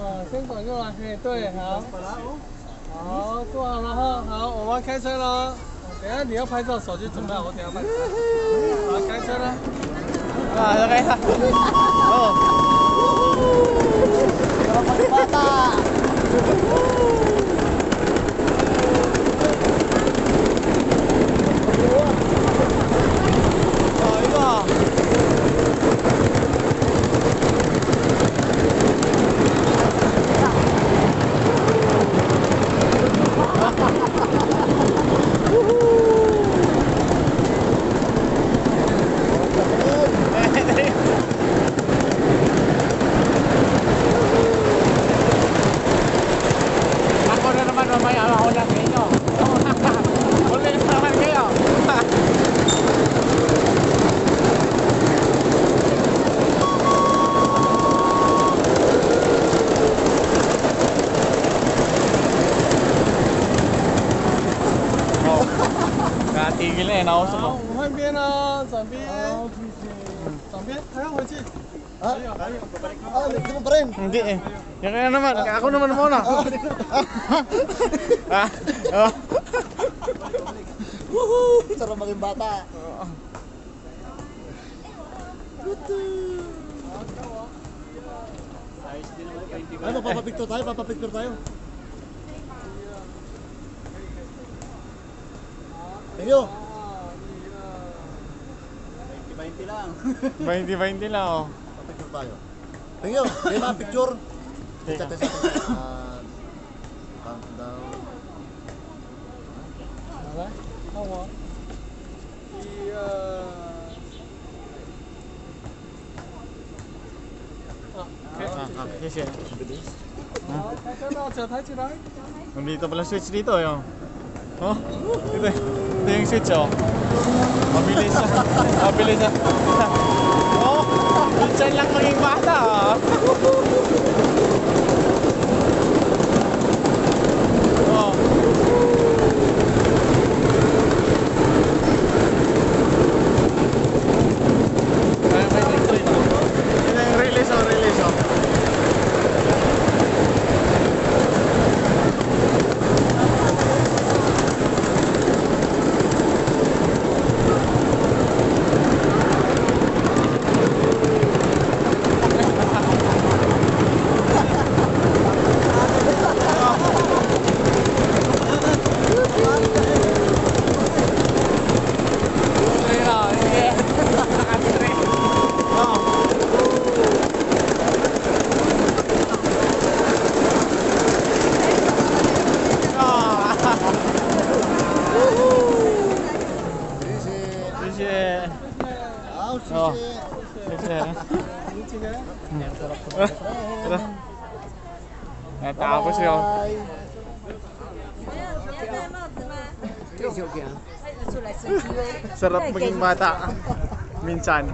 啊，先转过来，对，好，好，坐好了哈，好，我们开车了。等下你要拍照，手机准备好，我等下拍。好，开车了。Ah, okay na. Nakatigil na eh, nausap 好， ko. 我们换边了，转边。转边，还要回去。 Ha? 还有，还有。 Ah, hindi mo pa rin. Hindi eh. Yan kaya naman. Ako naman muna. ah, oh. Woohoo! Sarap maging bata. Ano, papapicture tayo? Papapicture tayo? Thank you. 20-20 lang. 20-20 lang, oh. Picture tayo. Thank. May mga picture. Teka, teka. Ah, countdown. Wala? Hawa. Yeah. Ah, okay, ah, okay. Nandito pala switch dito, yung. Oh, ito, ito yung switch oh. Mabilis na. Mabilis na. Oh, minsan lang maging bata ah. Oo. Tara. Natapos yun. Sarap maging bata. Minsan.